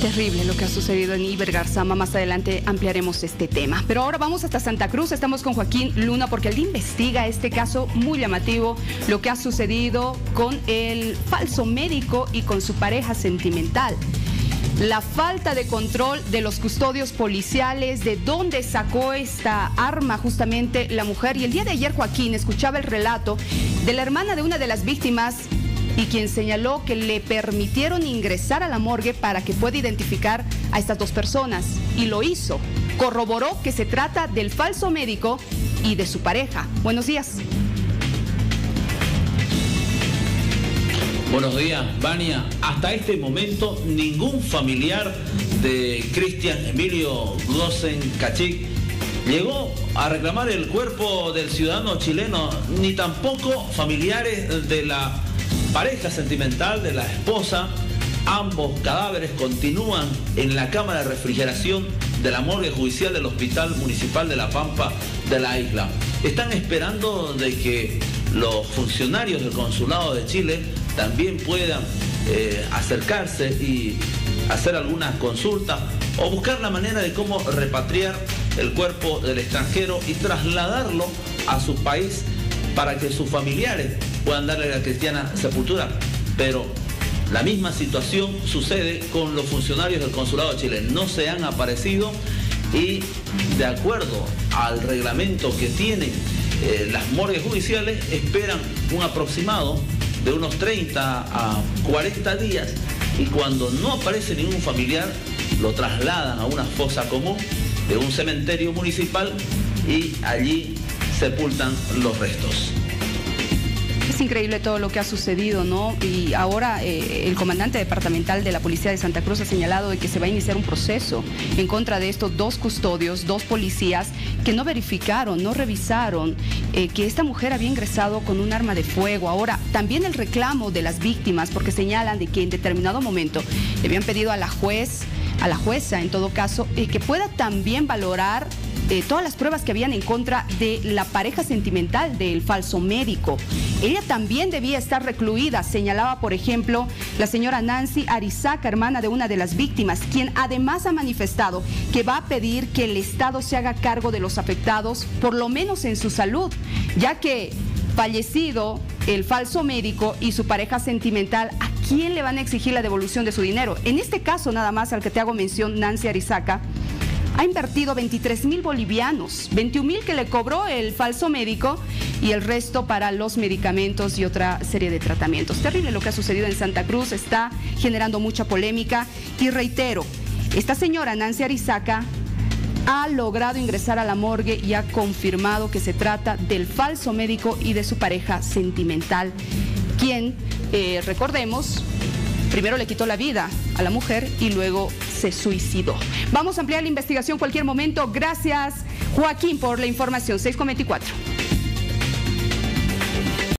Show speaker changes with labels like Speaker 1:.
Speaker 1: Terrible lo que ha sucedido en Ibergarzama. Más adelante ampliaremos este tema. Pero ahora vamos hasta Santa Cruz. Estamos con Joaquín Luna porque él investiga este caso muy llamativo, lo que ha sucedido con el falso médico y con su pareja sentimental. La falta de control de los custodios policiales, de dónde sacó esta arma justamente la mujer. Y el día de ayer Joaquín escuchaba el relato de la hermana de una de las víctimas y quien señaló que le permitieron ingresar a la morgue para que pueda identificar a estas dos personas. Y lo hizo. Corroboró que se trata del falso médico y de su pareja. Buenos días.
Speaker 2: Buenos días, Vania. Hasta este momento, ningún familiar de Cristian Emilio Gosen Cachic llegó a reclamar el cuerpo del ciudadano chileno, ni tampoco familiares de la pareja sentimental de la esposa. Ambos cadáveres continúan en la cámara de refrigeración de la morgue judicial del Hospital Municipal de La Pampa de la isla. Están esperando de que los funcionarios del Consulado de Chile también puedan eh, acercarse y hacer algunas consultas o buscar la manera de cómo repatriar el cuerpo del extranjero y trasladarlo a su país para que sus familiares puedan darle la cristiana sepultura. Pero la misma situación sucede con los funcionarios del Consulado de Chile. No se han aparecido y de acuerdo al reglamento que tienen eh, las morgues judiciales, esperan un aproximado de unos 30 a 40 días y cuando no aparece ningún familiar, lo trasladan a una fosa común de un cementerio municipal y allí sepultan los restos.
Speaker 1: Es increíble todo lo que ha sucedido, ¿no? Y ahora eh, el comandante departamental de la Policía de Santa Cruz ha señalado de que se va a iniciar un proceso en contra de estos dos custodios, dos policías que no verificaron, no revisaron eh, que esta mujer había ingresado con un arma de fuego. Ahora, también el reclamo de las víctimas, porque señalan de que en determinado momento le habían pedido a la juez, a la jueza en todo caso, eh, que pueda también valorar todas las pruebas que habían en contra de la pareja sentimental del falso médico. Ella también debía estar recluida, señalaba, por ejemplo, la señora Nancy Arizaca, hermana de una de las víctimas, quien además ha manifestado que va a pedir que el Estado se haga cargo de los afectados, por lo menos en su salud, ya que fallecido el falso médico y su pareja sentimental, ¿a quién le van a exigir la devolución de su dinero? En este caso, nada más al que te hago mención, Nancy Arizaca, ha invertido 23 mil bolivianos, 21 mil que le cobró el falso médico y el resto para los medicamentos y otra serie de tratamientos. Terrible lo que ha sucedido en Santa Cruz, está generando mucha polémica y reitero, esta señora Nancy Arizaca ha logrado ingresar a la morgue y ha confirmado que se trata del falso médico y de su pareja sentimental, quien, eh, recordemos, primero le quitó la vida a la mujer y luego se suicidó. Vamos a ampliar la investigación cualquier momento. Gracias, Joaquín, por la información. 624.